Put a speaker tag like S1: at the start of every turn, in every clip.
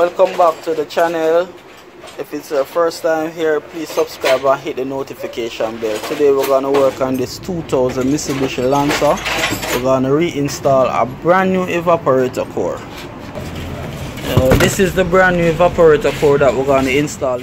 S1: welcome back to the channel. If it's your first time here please subscribe and hit the notification bell. Today we're going to work on this 2000 Mitsubishi Lancer. We're going to reinstall a brand new evaporator core. Uh, this is the brand new evaporator core that we're going to install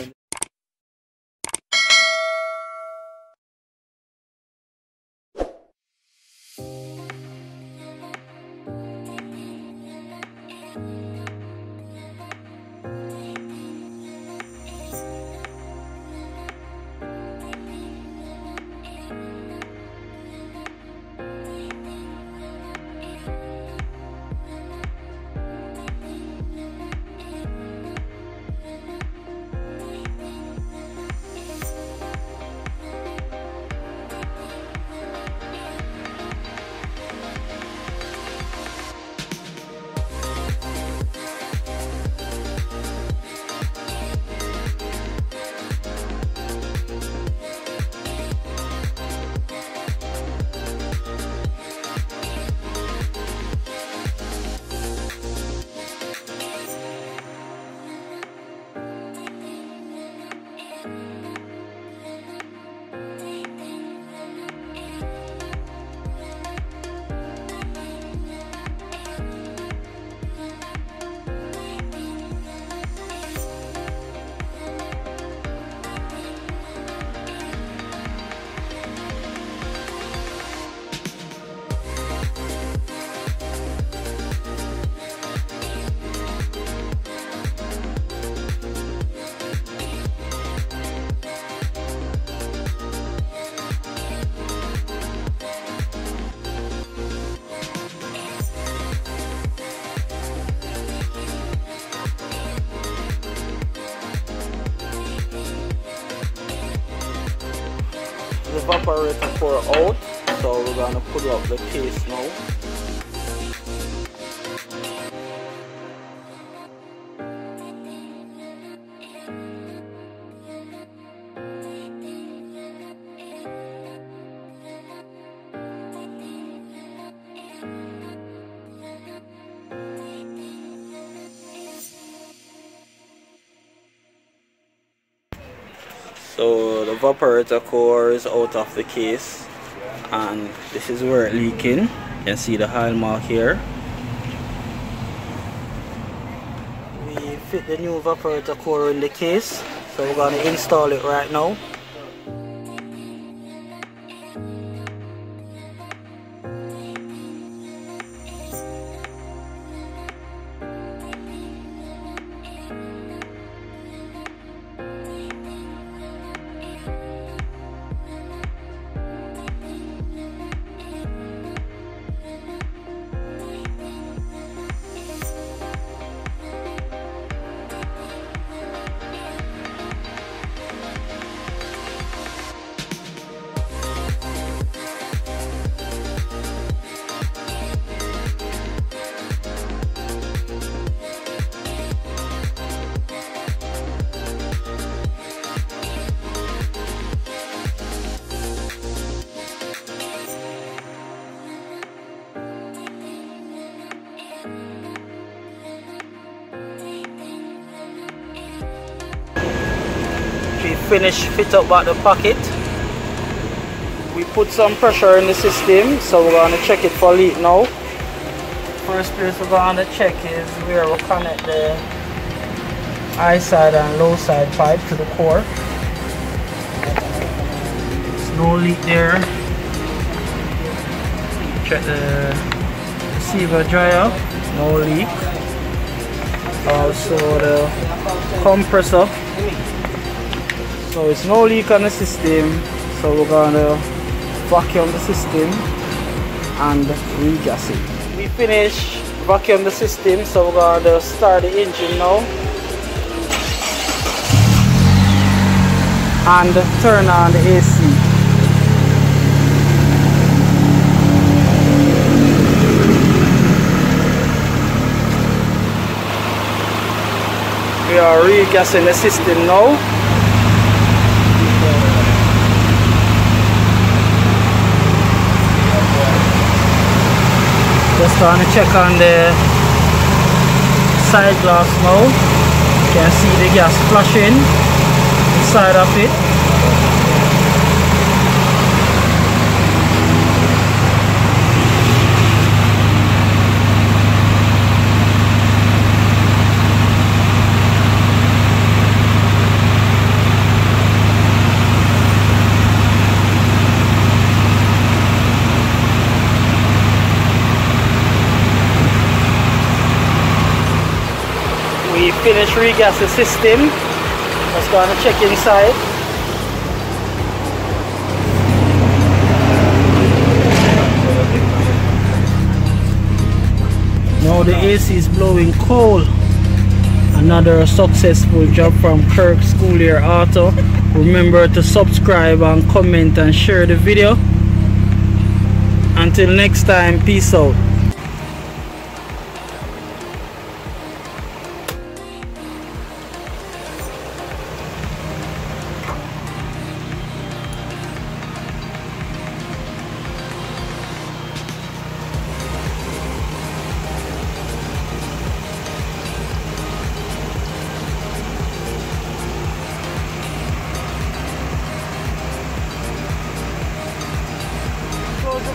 S1: evaporator for out so we're gonna pull up the case now so the evaporator core is out of the case. And this is where it's leaking. You can see the oil mark here. We fit the new evaporator core in the case. So we're going to install it right now finish fit up at the pocket. We put some pressure in the system so we're going to check it for leak now. First place we're going to check is where we connect the high side and low side pipe to the core. There's no leak there. Check the receiver dryer no leak. Also the compressor so it's no leak on the system. So we're gonna vacuum the system and regas it. We finish vacuum the system so we're gonna start the engine now. And turn on the AC we are regassing the system now just gonna check on the side glass now. Can see the gas flashing inside of it we finished regas the system. Let's go and check inside. Now the AC is blowing cold. Another successful job from Kirk's Cool Air Auto remember to subscribe and comment and share the video. Until next time peace out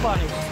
S1: Nobody.